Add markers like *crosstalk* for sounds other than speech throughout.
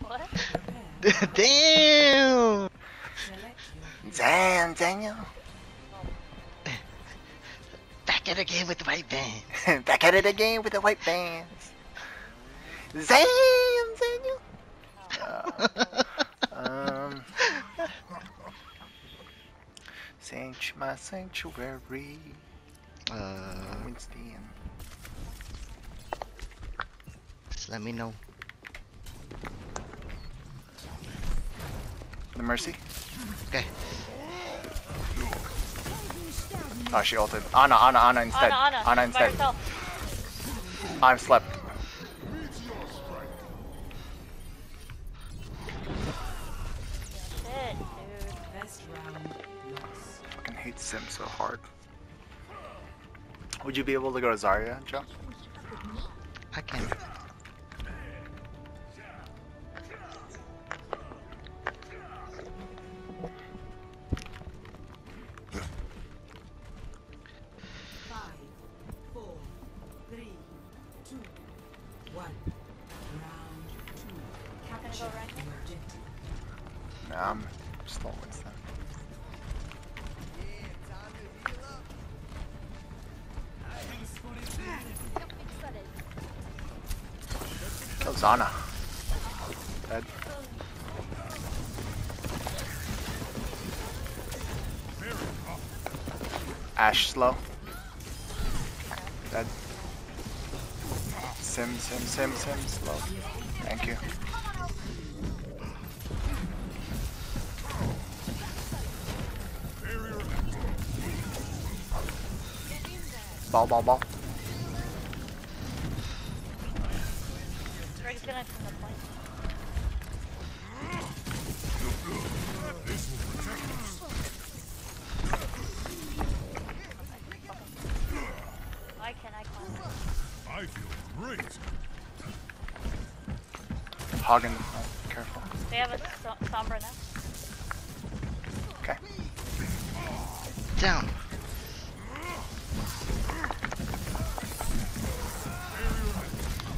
What? *laughs* Damn! Damn, Daniel. Back at it again with the white band. *laughs* Back at it again with the white Vans. Damn, Daniel. Uh, *laughs* um, Saint my sanctuary. uh, Winston. just let me know. The mercy. Okay. Oh, she ulted. Ana, Ana, Ana instead. Ana, Ana, by instead. yourself. I've slept. Shit, dude. Fucking hate Sym so hard. Would you be able to go to Zarya, Joe? Right. Nah, I'm still Winston. Oh, Zana. Dead. Ashe slow. Dead. Sym, sym, sym, sym, slow. Thank you. I feel great. Hagen, oh, careful. They have a so Sombra now. Okay. Down.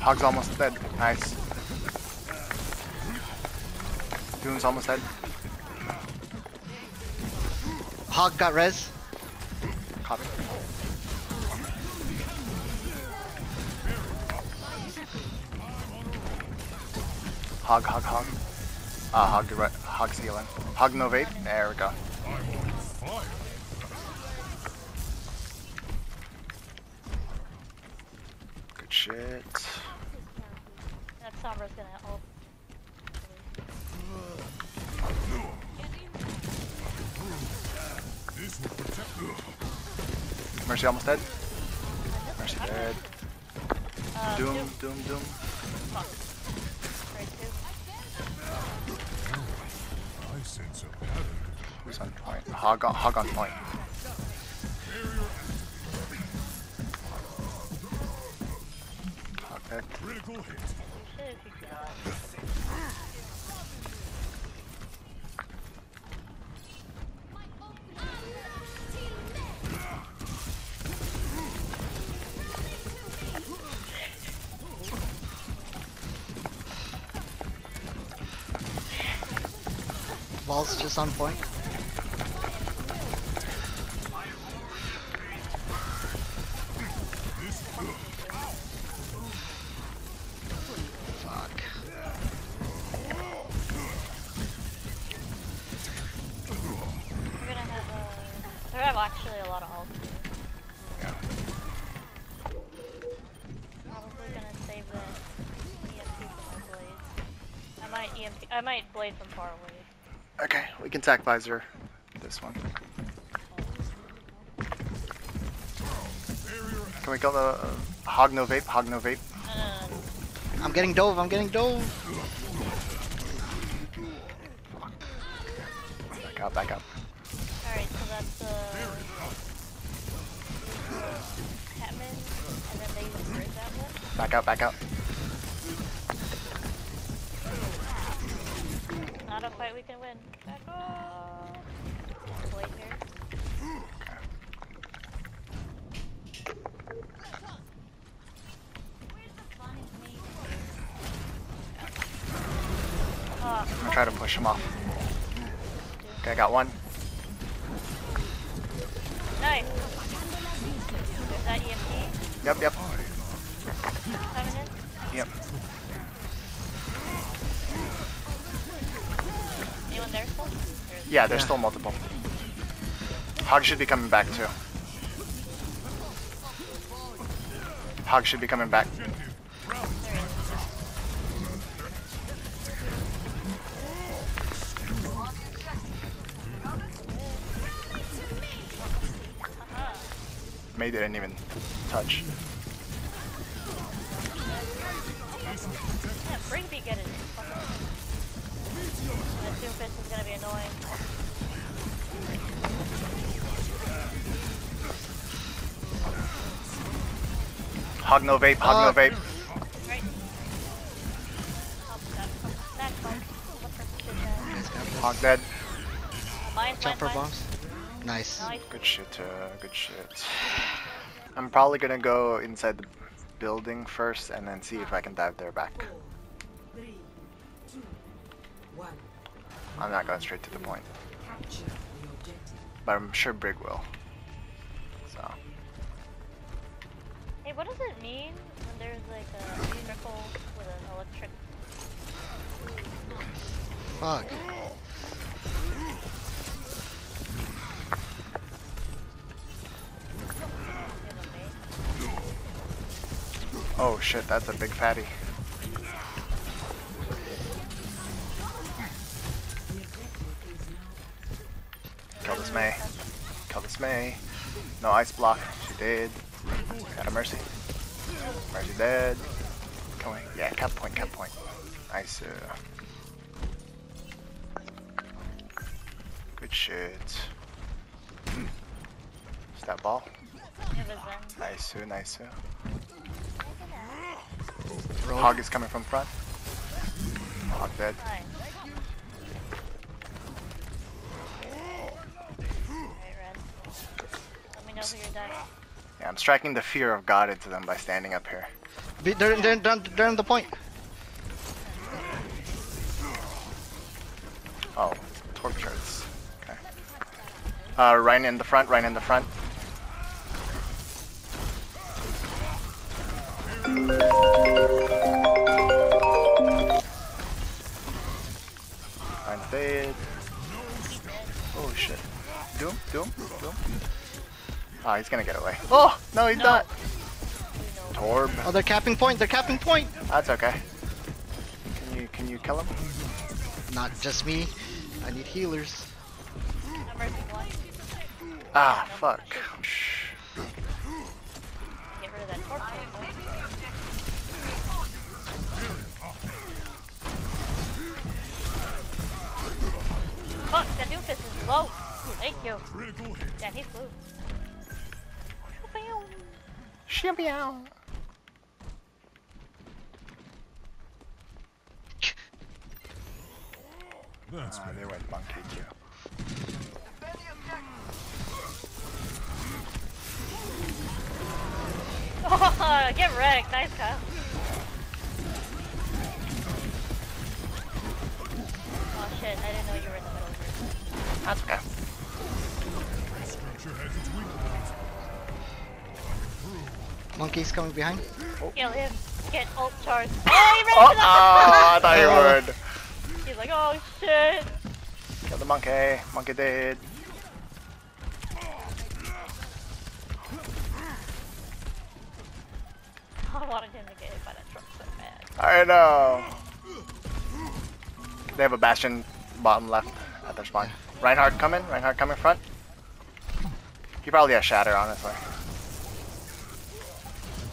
Hog's almost dead. Nice. Doom's almost dead. Hog got res. Copy. Hog, hog, hog. Ah, hog, right. Hog's healing. Hog novate. There we go. Good shit. That Sombra's gonna ult. This will. Mercy almost dead. Mercy dead. Uh, Doom, Doom. doom, doom. Fuck. I sense a pattern. Who's on point? Hog on, hog on point. Critical hit. Ball's just on point. Fuck. We're gonna have uh, we have actually a lot of ult. Yeah. Probably gonna save the EMP for my blade. I might EMP. I might blade from far away. Okay, we can tac visor this one. Can we kill the uh, hog no vape? Hog no vape. No. I'm getting dove. I'm getting dove. Back up, back up. That's uh, Catman, and then they Bridge Outlet. Back out, back out. Not a fight we can win. Back off. Here. try to push him off. Okay, I got one. Nice. There's that EMP Yep, yep, coming in. yep. Anyone there still? There's Yeah, there's Yeah. still multiple. Hog should be coming back too. Hog should be coming back. May didn't even touch. Yeah, Brigby get it. That Doomfist is gonna be annoying. Hog no vape, hog no Uh, vape. Right. That, that bump. Look for shit there. Guys got this. Hog dead. Mine, mine, Jumper mine. bombs. Nice. Nice. Good shit, uh, good shit. I'm probably gonna go inside the building first and then see if I can dive there back. Four, three, two, one. I'm not going straight to the point, Capture the objective. but I'm sure Brig will. So, Hey, what does it mean when there's like a circle with an electric? Fuck. Oh shit, that's a big fatty. Kill this May. Kill this May. No ice block. She did. Got a mercy. Mercy dead. Going. Yeah, cap point, cap point. Nice. Uh, good shit. Is that ball? It was then. Nice, uh, nice. Roll. Hog is coming from front. Hog dead. Nice. Alright, Red. Let me know who you're dying. Yeah, I'm striking the fear of God into them by standing up here. They're, they're, they're, they're on the point. Oh, torque charts. Okay. Uh, Rein in the front, Rein in the front. Ah, he's gonna get away. Oh, no, he's No. not. Torb. Oh, they're capping point. They're capping point. That's okay. Can you, can you kill him? Not just me. I need healers. I'm mercy one. Ah, fuck. Shh. Get rid of that torch. also. Fuck, that doofus is low. Thank you. Yeah, he flew. Shimmeow. That's Ah, they went monkey too. Oh, get wrecked. Nice, Kyle. Oh shit, I didn't know you were in the middle of That's okay. Monkeys coming behind. it. Kill him. Get ult charged. *gasps* Oh, he ran Oh, into the- oh, I thought you *laughs* would. He's like, oh shit. Kill the monkey. Monkey dead. *laughs* I wanted him to get hit by that truck so bad. I know. They have a bastion bottom left at their spawn. Reinhardt coming. Reinhardt coming front. He probably has shatter, honestly.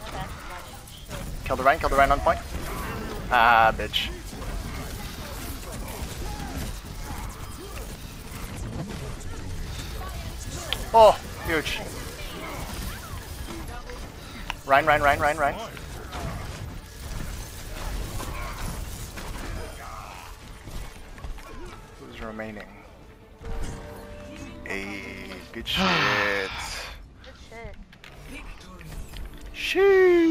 That bastard like shit. Kill the Rein. Kill the Rein on point. Ah, bitch. Oh, huge. Rein, Rein, Rein, Rein, Rein. Who's remaining? Hey, good *gasps* shit. Good shit. Sheesh.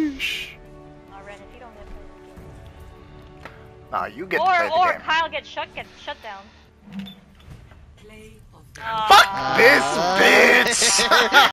Alright, if you get Nah, you get to or play the or game. Kyle gets shut gets shut down. Play of Uh, Fuck this bitch! *laughs*